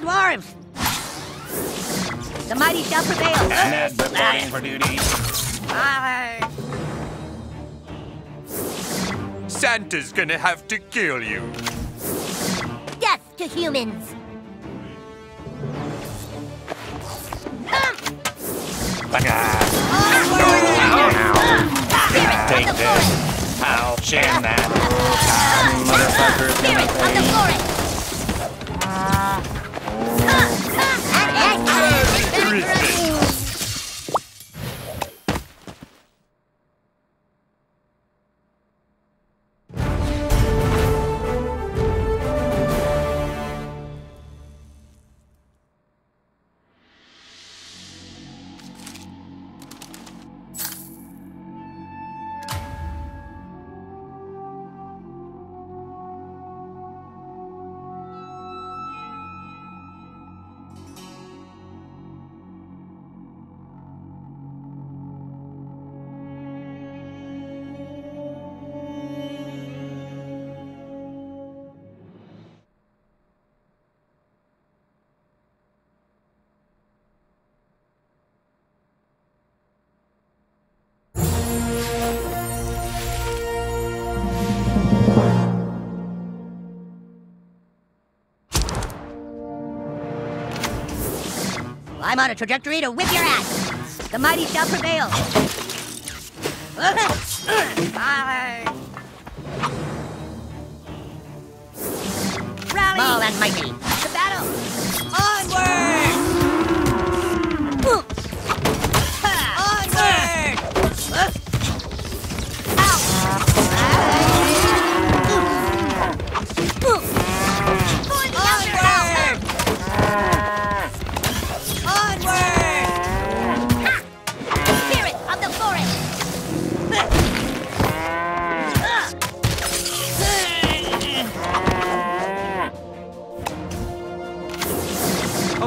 The dwarves! The mighty shall prevail! Ned reporting for duty. Aye. Santa's gonna have to kill you. Death to humans! Take this. I'll chin that. I'm on a trajectory to whip your ass! The mighty shall prevail! Aye. Rally! Small and mighty! To battle!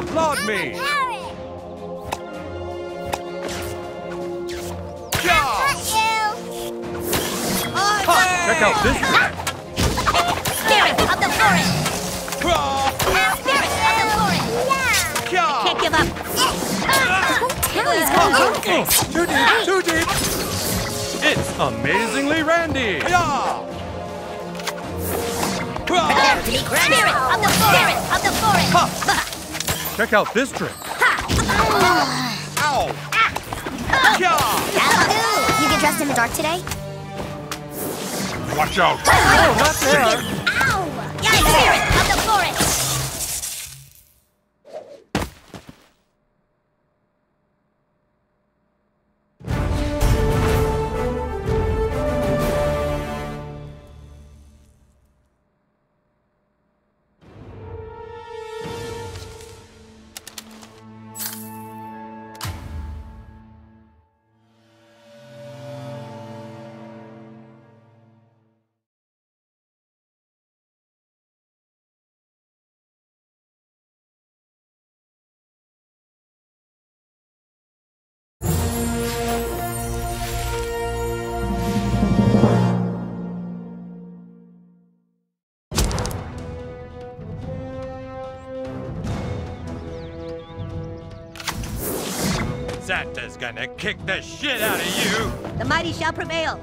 Applaud me! Oh, check out this Spirit of the forest! Spirit of the forest! Can't give up! Too deep, too deep! It's amazingly Randy! Spirit of the forest! Spirit of the forest! Check out this trick! Ow! That'll do! You get dressed in the dark today? Watch out! Oh, not there! Ow! Spirit of the forest! Santa's gonna kick the shit out of you! The mighty shall prevail!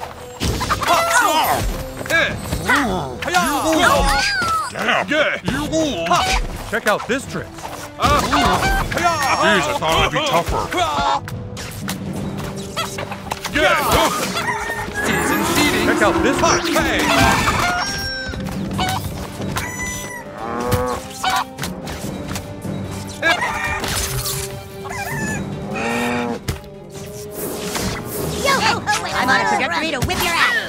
Check out this trick. Jeez, I thought it'd be tougher. Season cheating. Check out this trick. Hey. Oh, I'm on a trajectory to whip your ass.